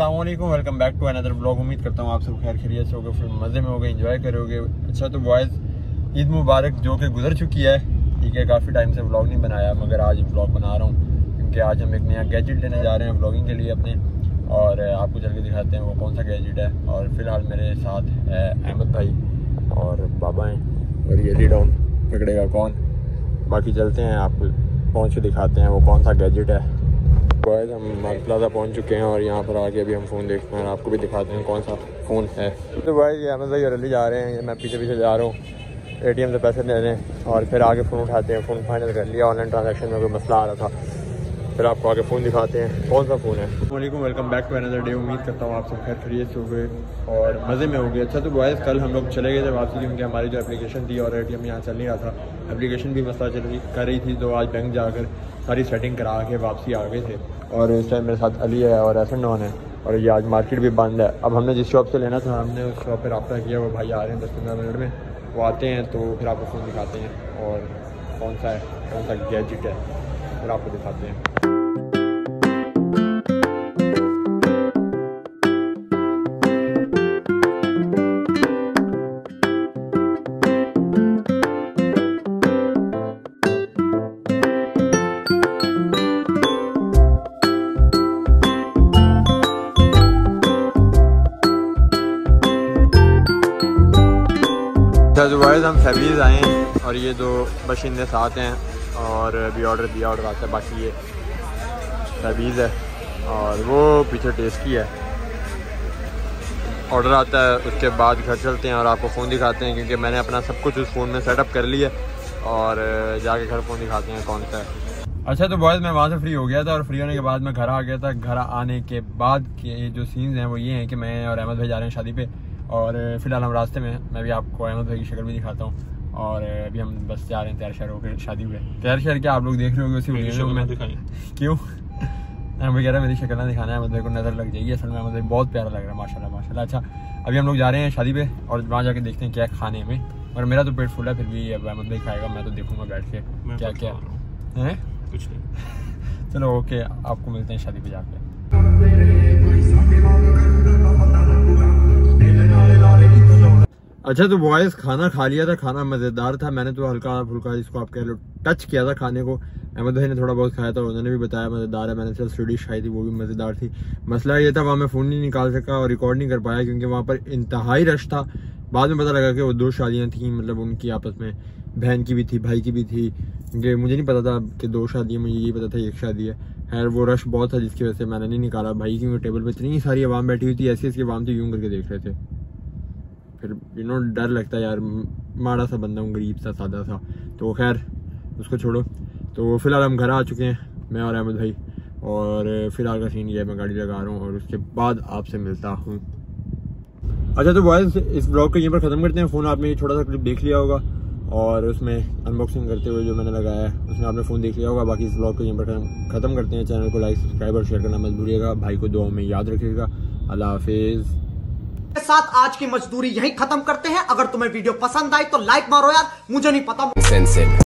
Allam welcome back to another blog उम्मीद करता हूँ आप सब खैर खरीत से होगे फिर मज़े में होगे इंजॉय करोगे। अच्छा तो बॉयज़ ईद मुबारक जो कि गुजर चुकी है। ठीक है, काफ़ी टाइम से ब्लॉग नहीं बनाया, मगर आज ब्लॉग बना रहा हूँ। क्योंकि आज हम एक नया गैजेट लेने जा रहे हैं ब्लॉगिंग के लिए अपने। और आपको चल के दिखाते हैं वो कौन सा गैजेट है। और फ़िलहाल मेरे साथ है अहमद भाई और बाबा हैं। और ये लीड ऑन पकड़ेगा कौन। बाकी चलते हैं आपको पहुँच के दिखाते हैं वो कौन सा गैजेट है। बॉयज़ हम माल प्लाजा पहुँच चुके हैं और यहाँ पर आके अभी हम फ़ोन देखते हैं और आपको भी दिखाते हैं कौन सा फ़ोन है। तो बॉयज़ ये अहमद भाई और अली जा रहे हैं। मैं पीछे पीछे जा रहा हूँ। एटीएम से पैसे ले रहे और फिर आगे फ़ोन उठाते हैं। फ़ोन फाइनल कर लिया। ऑनलाइन ट्रांजेक्शन में कोई मसला आ रहा था। फिर आपको आगे फ़ोन दिखाते हैं। कौन सा फ़ोन है? वालेकुम welcome back to another day उम्मीद करता हूँ आप सब खैर खरीद से हो गए और मज़े में हो गए अच्छा तो बॉयज़ कल हम लोग चले गए थे वापसी क्योंकि हमारी जो एप्लीकेशन थी और ए टी यहाँ चल नहीं रहा था। एप्लीकेशन भी मसला चल रही कर रही थी तो आज बैंक जाकर सारी सेटिंग करा के वापसी आ गए थे। और इस टाइम मेरे साथ अली है और ऐसा नॉन है। और ये आज मार्केट भी बंद है। अब हमने जिस शॉप से लेना था, हमने उस शॉप पर रब्ता किया। वो भाई आ रहे हैं दस पंद्रह मिनट में। वो आते हैं तो फिर आपको फ़ोन दिखाते हैं। और कौन सा है? कौन सा गैजेट है? फिर आपको दिखाते हैं। वाइज हम फैबीज़ आए हैं और ये दो बशिंदे साथ हैं और अभी ऑर्डर दिया ऑर्डर आता है, बाकी ये फैबीज़ है और वो पीछे टेस्टी है। ऑर्डर आता है, उसके बाद घर चलते हैं और आपको फ़ोन दिखाते हैं क्योंकि मैंने अपना सब कुछ उस फ़ोन में सेटअप कर लिया और जाके घर फ़ोन दिखाते हैं कौन सा है। अच्छा तो बॉयज़ मैं वहाँ से फ्री हो गया था और फ्री होने के बाद मैं घर आ गया था। घर आने के बाद के जो सीन्स हैं वो ये हैं कि मैं और अहमद भाई जा रहे हैं शादी पे। और फ़िलहाल हम रास्ते में मैं भी आपको अहमद भाई की शक्ल भी दिखाता हूँ। और अभी हम बस जा रहे हैं तैयार शहर होकर शादी हुए तैयार शहर क्या आप लोग देख रहे होंगे उसी वीडियो में? क्यों? अहमद कह रहा है मेरी शक्ल ना दिखाना है अहमद भाई को नज़र लग जाएगी। असल में अहमद भाई बहुत प्यारा लग रहा है माशाल्लाह माशाल्लाह। अच्छा अभी हम लोग जा रहे हैं शादी पे और वहाँ जाके देखते हैं क्या खाने में। और मेरा तो पेट फुल है फिर भी अब अहमद भाई खाएगा मैं तो देखूँगा बैठ के क्या क्या। है? कुछ नहीं। चलो ओके आपको मिलते हैं शादी पे जाके। अच्छा तो बॉयज़ खाना खा लिया था, खाना मज़ेदार था। मैंने तो हल्का फुल्का जिसको आप कह लो टच किया था खाने को। अहमद भाई ने थोड़ा बहुत खाया था, उन्होंने भी बताया मज़ेदार है। मैंने सिर्फ़ स्वीडिश खाई थी, वो भी मज़ेदार थी। मसला ये था, वहाँ मैं फ़ोन नहीं निकाल सका और रिकॉर्ड नहीं कर पाया क्योंकि वहाँ पर इंतहाई रश था। बाद में पता लगा कि वो दो शादियाँ थी मतलब उनकी आपस में, बहन की भी थी, भाई की भी थी। क्योंकि मुझे नहीं पता था कि दो शादियाँ, मुझे ये पता था एक शादी है। खैर, वो रश बहुत था, जिसकी वजह से मैंने नहीं निकाला। भाई की टेबल पर इतनी सारी आवाम बैठी हुई थी ऐसी ऐसी आवाम थी यूँ करके देख रहे थे। फिर यू नो डर लगता है, यार, माड़ा सा बंदा हूँ, गरीब सा, सादा सा। तो खैर, उसको छोड़ो। तो फ़िलहाल हम घर आ चुके हैं, मैं और अहमद भाई। और फ़िलहाल का सीन ये मैं गाड़ी लगा रहा हूँ और उसके बाद आपसे मिलता हूँ। अच्छा तो बॉयज़ इस ब्लॉग को यहीं पर ख़त्म करते हैं। फ़ोन आपने छोटा सा क्लिप देख लिया होगा और उसमें अनबॉक्सिंग करते हुए जो मैंने लगाया है, उसमें आपने फ़ोन देख लिया होगा। बाकी इस ब्लॉग को यहीं पर ख़त्म करते हैं। चैनल को लाइक सब्सक्राइब और शेयर करना भूलिएगा। भाई को दुआ में याद रखिएगा। अल्लाह हाफिज़। साथ आज की मजदूरी यही खत्म करते हैं। अगर तुम्हें वीडियो पसंद आई तो लाइक मारो यार। मुझे नहीं पता।